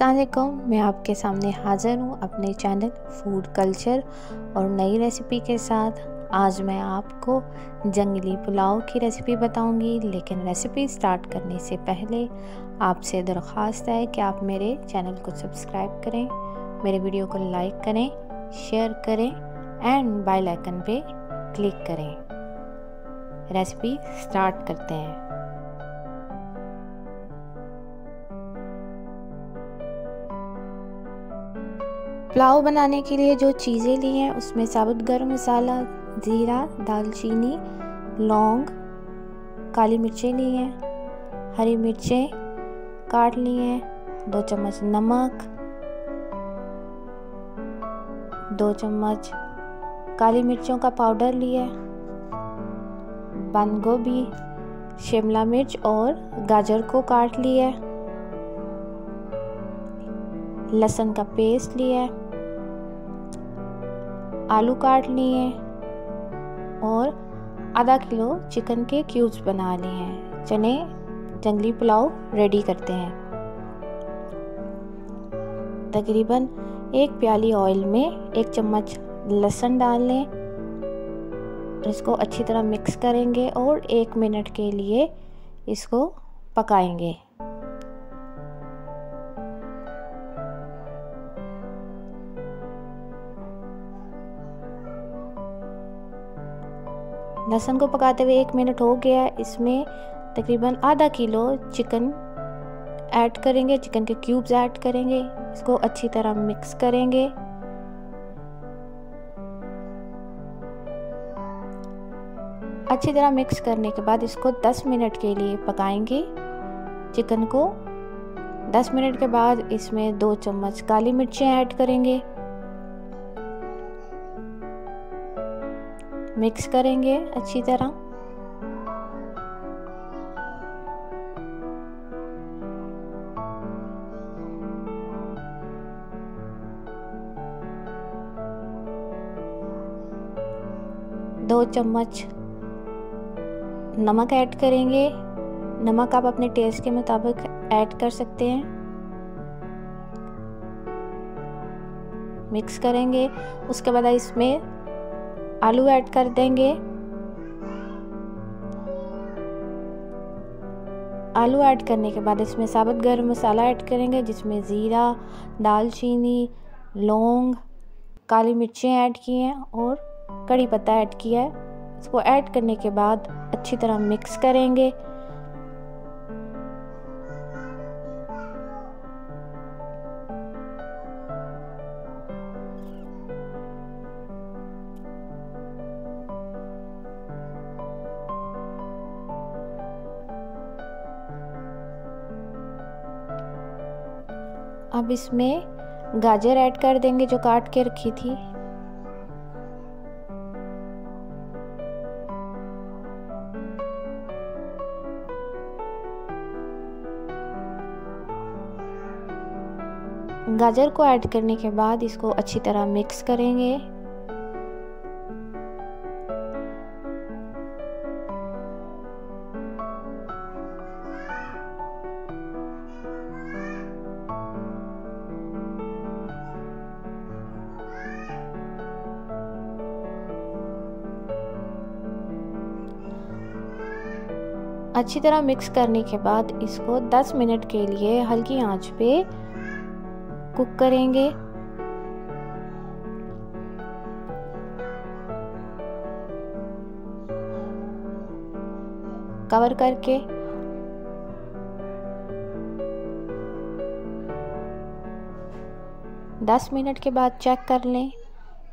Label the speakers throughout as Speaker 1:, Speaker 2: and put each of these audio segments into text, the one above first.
Speaker 1: वालेकुम, मैं आपके सामने हाज़िर हूँ अपने चैनल फ़ूड कल्चर और नई रेसिपी के साथ। आज मैं आपको जंगली पुलाव की रेसिपी बताऊँगी, लेकिन रेसिपी स्टार्ट करने से पहले आपसे दरख्वास्त है कि आप मेरे चैनल को सब्सक्राइब करें, मेरे वीडियो को लाइक करें, शेयर करें एंड बेल आइकन पे क्लिक करें। रेसिपी स्टार्ट करते हैं। पुलाव बनाने के लिए जो चीज़ें ली हैं, उसमें साबुत गर्म मसाला, ज़ीरा, दालचीनी, लौंग, काली मिर्चें ली हैं, हरी मिर्चें काट ली हैं, दो चम्मच नमक, दो चम्मच काली मिर्चों का पाउडर लिया बंद गोभी, शिमला मिर्च और गाजर को काट लिया लहसुन का पेस्ट लिया आलू काट लिए और आधा किलो चिकन के क्यूब्स बना लिए हैं। चने, जंगली पुलाव रेडी करते हैं। तकरीबन एक प्याली ऑयल में एक चम्मच लहसुन डाल लें। इसको अच्छी तरह मिक्स करेंगे और एक मिनट के लिए इसको पकाएँगे। लहसुन को पकाते हुए एक मिनट हो गया इसमें तकरीबन आधा किलो चिकन ऐड करेंगे, चिकन के क्यूब्स ऐड करेंगे, इसको अच्छी तरह मिक्स करेंगे। अच्छी तरह मिक्स करने के बाद इसको 10 मिनट के लिए पकाएँगे चिकन को। 10 मिनट के बाद इसमें दो चम्मच काली मिर्चें ऐड करेंगे। मिक्स करेंगे अच्छी तरह। दो चम्मच नमक ऐड करेंगे। नमक आप अपने टेस्ट के मुताबिक ऐड कर सकते हैं। मिक्स करेंगे। उसके बाद इसमें आलू ऐड कर देंगे। आलू ऐड करने के बाद इसमें साबुत गर्म मसाला ऐड करेंगे, जिसमें ज़ीरा, दालचीनी, लौंग, काली मिर्चें ऐड की हैं और कड़ी पत्ता ऐड किया है। इसको ऐड करने के बाद अच्छी तरह मिक्स करेंगे। अब इसमें गाजर ऐड कर देंगे जो काट के रखी थी। गाजर को ऐड करने के बाद इसको अच्छी तरह मिक्स करेंगे। अच्छी तरह मिक्स करने के बाद इसको 10 मिनट के लिए हल्की आँच पे कुक करेंगे। कवर करके। दस मिनट के बाद चेक कर लें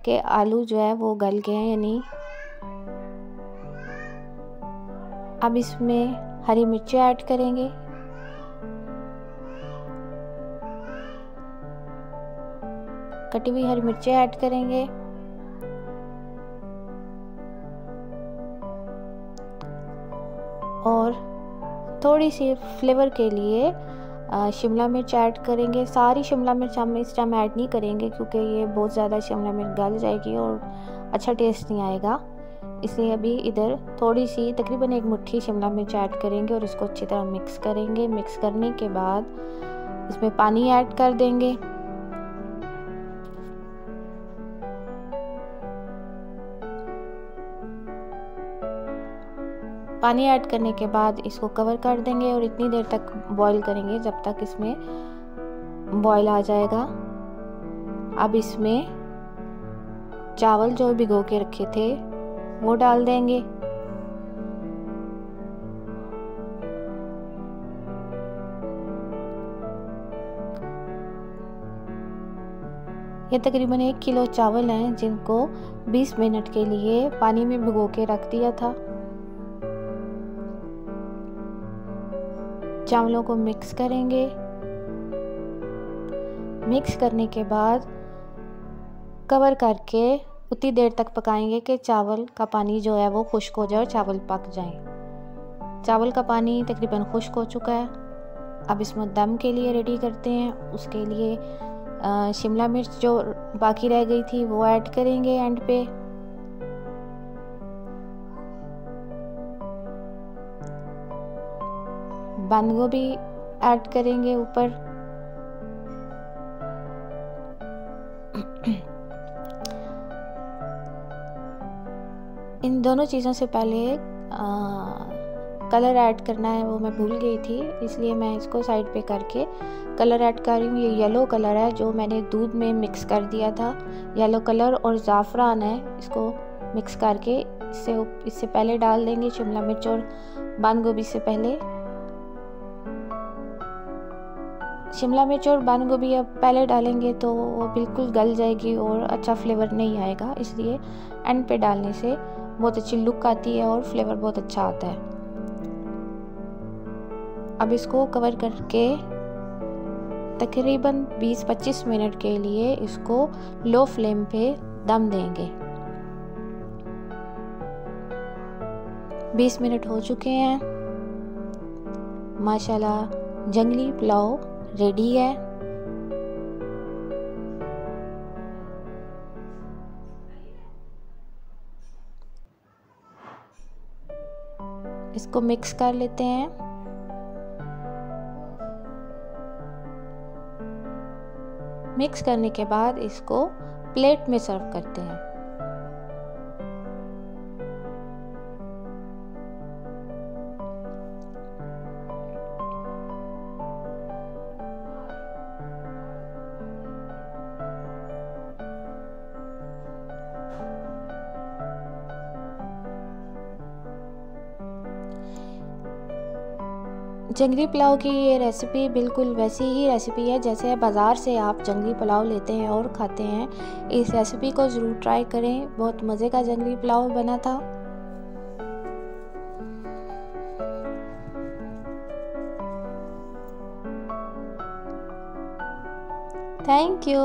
Speaker 1: कि आलू जो है वो गल गए हैं या नहीं। अब इसमें हरी मिर्ची ऐड करेंगे। कटी हुई हरी मिर्ची ऐड करेंगे। और थोड़ी सी फ्लेवर के लिए शिमला मिर्च ऐड करेंगे। सारी शिमला मिर्च हम इस टाइम ऐड नहीं करेंगे क्योंकि ये बहुत ज़्यादा शिमला मिर्च गल जाएगी और अच्छा टेस्ट नहीं आएगा। इसलिए अभी इधर थोड़ी सी, तकरीबन एक मुट्ठी शिमला मिर्च ऐड करेंगे और इसको अच्छी तरह मिक्स करेंगे। मिक्स करने के बाद इसमें पानी ऐड कर देंगे। पानी ऐड करने के बाद इसको कवर कर देंगे और इतनी देर तक बॉईल करेंगे जब तक इसमें बॉईल आ जाएगा। अब इसमें चावल जो भिगो के रखे थे वो डाल देंगे। ये तकरीबन एक किलो चावल हैं जिनको 20 मिनट के लिए पानी में भिगो के रख दिया था। चावलों को मिक्स करेंगे। मिक्स करने के बाद कवर करके उतनी देर तक पकाएँगे कि चावल का पानी जो है वो खुश्क हो जाए और चावल पक जाए। चावल का पानी तकरीबन खुश्क हो चुका है। अब इसमें दम के लिए रेडी करते हैं। उसके लिए शिमला मिर्च जो बाकी रह गई थी वो ऐड करेंगे एंड पे। बंद गोभी ऐड करेंगे ऊपर। इन दोनों चीज़ों से पहले आ, कलर ऐड करना है वो मैं भूल गई थी इसलिए मैं इसको साइड पे करके कलर ऐड कर रही हूँ। ये येलो कलर है जो मैंने दूध में मिक्स कर दिया था। येलो कलर और ज़ाफ़रान है इसको मिक्स करके इससे इससे पहले डाल देंगे शिमला मिर्च और बंद गोभी से पहले। शिमला मिर्च और बंद गोभी अब पहले डालेंगे तो वो बिल्कुल गल जाएगी और अच्छा फ्लेवर नहीं आएगा इसलिए एंड पे डालने से बहुत अच्छी लुक आती है और फ्लेवर बहुत अच्छा आता है। अब इसको कवर करके तकरीबन 20-25 मिनट के लिए इसको लो फ्लेम पे दम देंगे। 20 मिनट हो चुके हैं। माशाल्लाह, जंगली पुलाव रेडी है। इसको मिक्स कर लेते हैं। मिक्स करने के बाद इसको प्लेट में सर्व करते हैं। जंगली पुलाव की ये रेसिपी बिल्कुल वैसी ही रेसिपी है, जैसे बाज़ार से आप जंगली पुलाव लेते हैं और खाते हैं। इस रेसिपी को ज़रूर ट्राई करें। बहुत मज़े का जंगली पुलाव बना था। Thank you